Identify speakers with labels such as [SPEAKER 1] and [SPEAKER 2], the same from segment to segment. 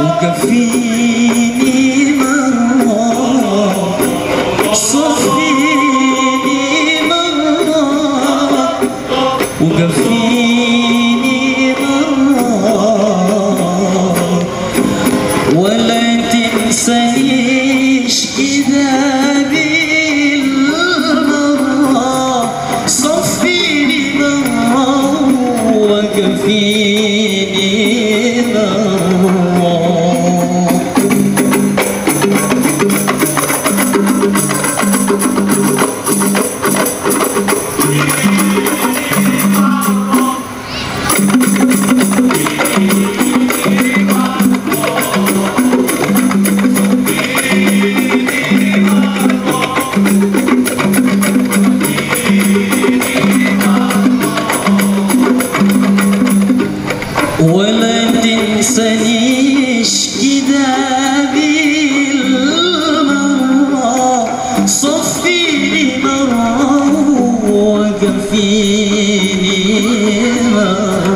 [SPEAKER 1] وكفيني مرة صفيني مرة وكفيني Oh.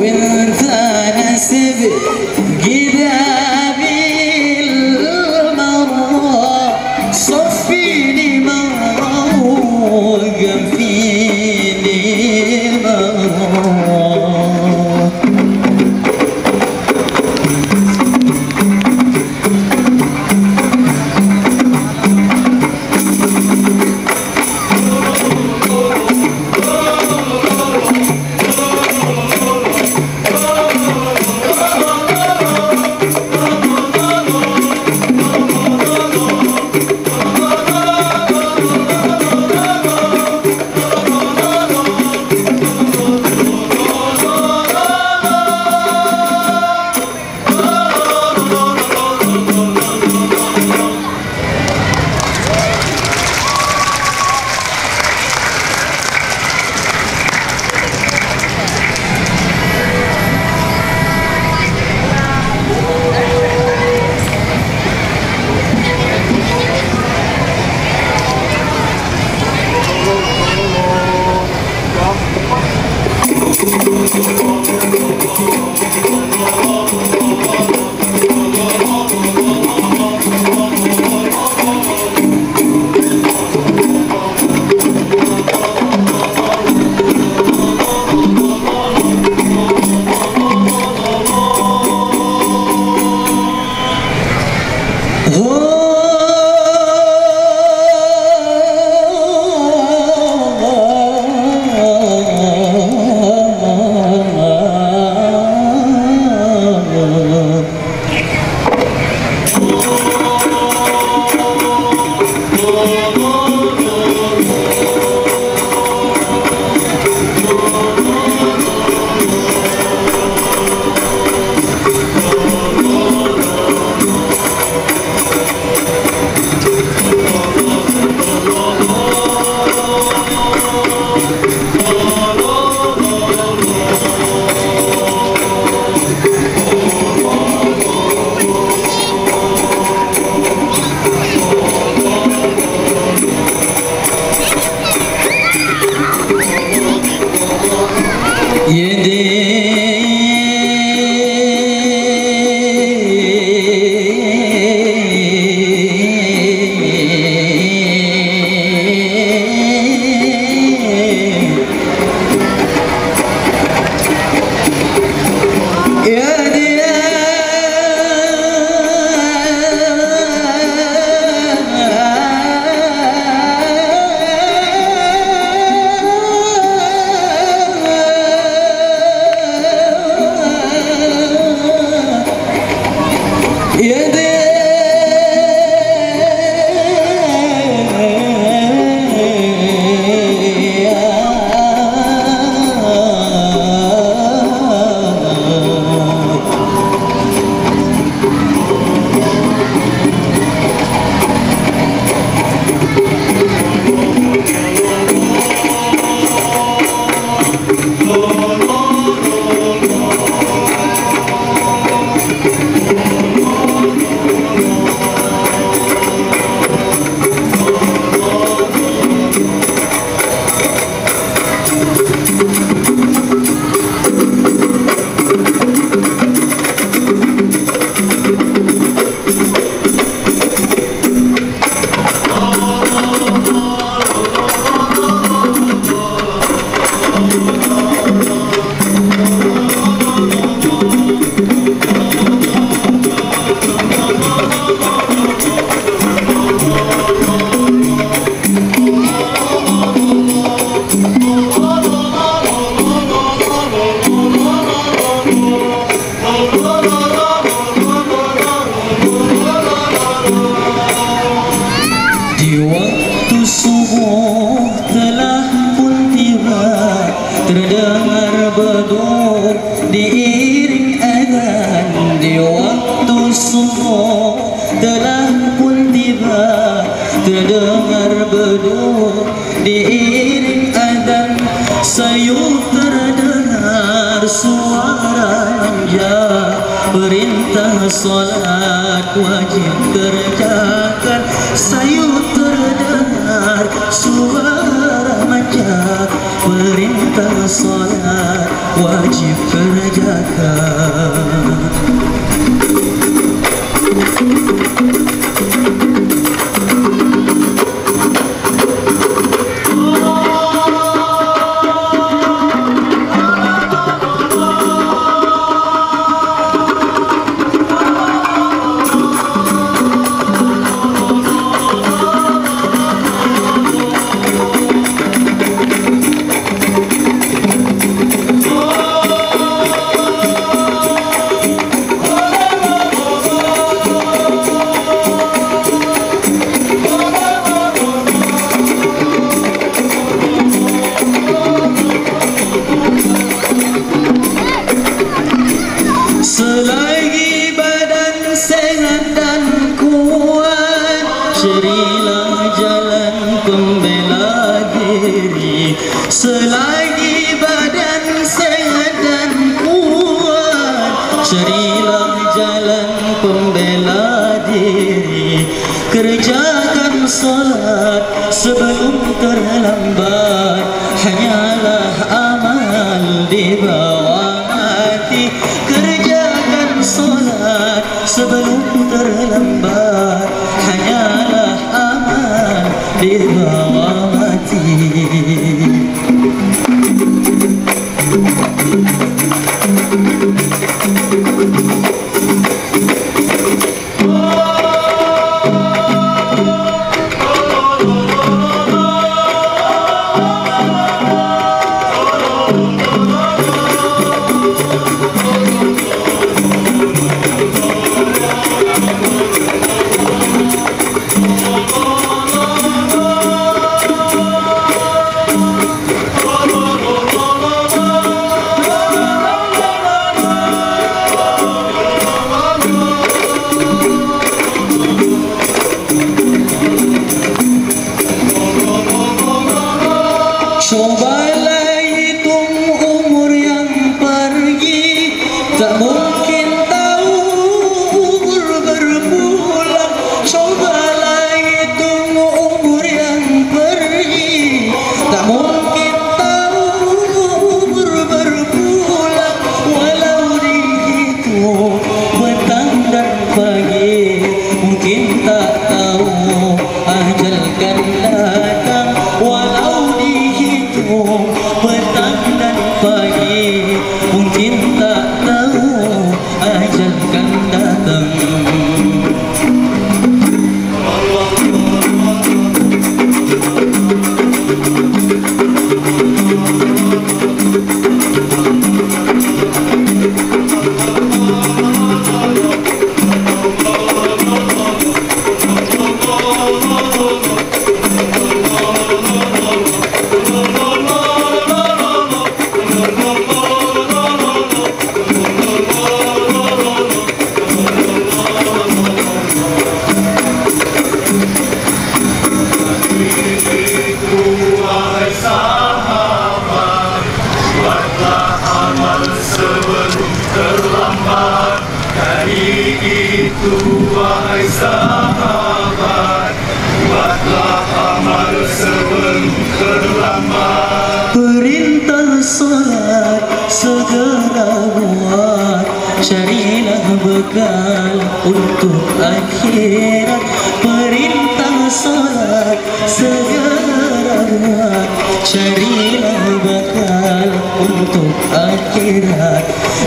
[SPEAKER 1] وانت نسبي قدام love. Suara manja Perintah solat wajib kerjakan Sayup terdengar suara manja Perintah solat wajib kerjakan Selagi badan sehat dan kuat Cerilah jalan pembela diri. Kerjakan solat sebelum terlambat Hanyalah amal di bawah hati. Kerjakan solat sebelum terlambat Hanyalah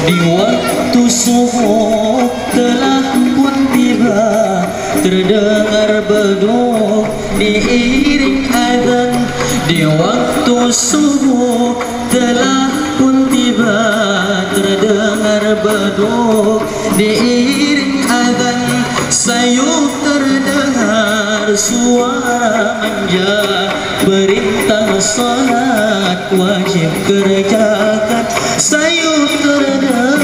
[SPEAKER 1] Di waktu subuh telah pun tiba Terdengar beduk diiring azan. Di waktu subuh telah pun tiba Terdengar beduk diiring Sayup terdengar suara manja Perintah salat wajib kerjakan. Sayup terdengar